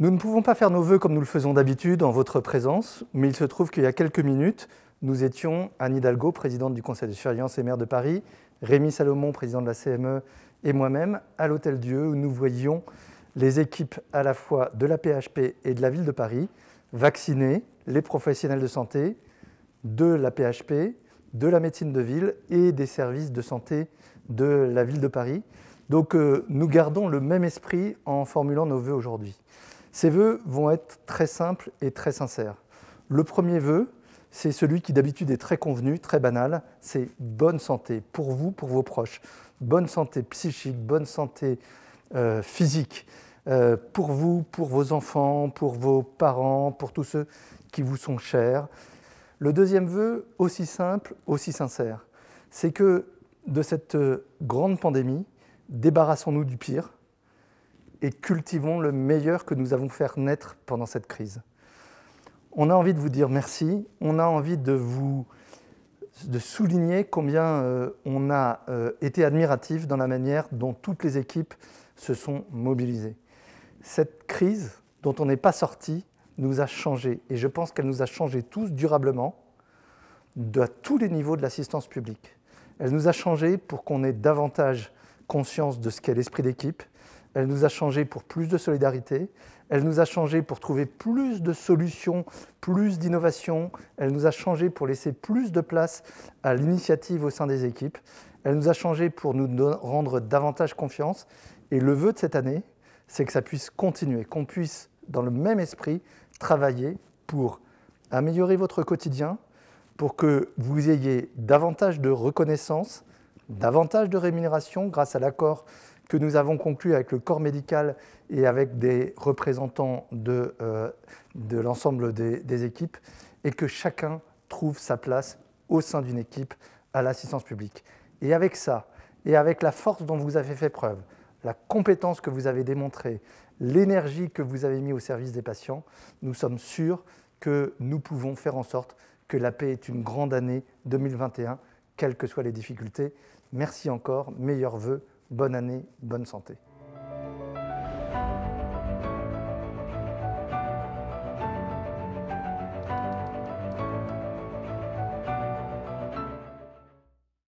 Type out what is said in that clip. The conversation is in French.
Nous ne pouvons pas faire nos vœux comme nous le faisons d'habitude en votre présence, mais il se trouve qu'il y a quelques minutes, nous étions Anne Hidalgo, présidente du conseil de surveillance et maire de Paris, Rémi Salomon, président de la CME, et moi-même à l'Hôtel Dieu où nous voyions les équipes à la fois de la PHP et de la ville de Paris vacciner les professionnels de santé de la PHP, de la médecine de ville et des services de santé de la ville de Paris. Donc euh, nous gardons le même esprit en formulant nos vœux aujourd'hui. Ces vœux vont être très simples et très sincères. Le premier vœu, c'est celui qui d'habitude est très convenu, très banal, c'est bonne santé pour vous, pour vos proches. Bonne santé psychique, bonne santé euh, physique, euh, pour vous, pour vos enfants, pour vos parents, pour tous ceux qui vous sont chers. Le deuxième vœu, aussi simple, aussi sincère, c'est que de cette euh, grande pandémie, débarrassons-nous du pire et cultivons le meilleur que nous avons fait naître pendant cette crise. On a envie de vous dire merci, on a envie de vous de souligner combien euh, on a euh, été admiratif dans la manière dont toutes les équipes se sont mobilisées. Cette crise dont on n'est pas sorti nous a changé, et je pense qu'elle nous a changé tous durablement, à tous les niveaux de l'assistance publique. Elle nous a changé pour qu'on ait davantage conscience de ce qu'est l'esprit d'équipe. Elle nous a changé pour plus de solidarité. Elle nous a changé pour trouver plus de solutions, plus d'innovations. Elle nous a changé pour laisser plus de place à l'initiative au sein des équipes. Elle nous a changé pour nous rendre davantage confiance. Et le vœu de cette année, c'est que ça puisse continuer, qu'on puisse, dans le même esprit, travailler pour améliorer votre quotidien, pour que vous ayez davantage de reconnaissance, davantage de rémunération grâce à l'accord que nous avons conclu avec le corps médical et avec des représentants de, euh, l'ensemble des, équipes, et que chacun trouve sa place au sein d'une équipe à l'assistance publique. Et avec ça, et avec la force dont vous avez fait preuve, la compétence que vous avez démontrée, l'énergie que vous avez mis au service des patients, nous sommes sûrs que nous pouvons faire en sorte que la paix est une grande année 2021, quelles que soient les difficultés. Merci encore, meilleurs voeux, bonne année, bonne santé.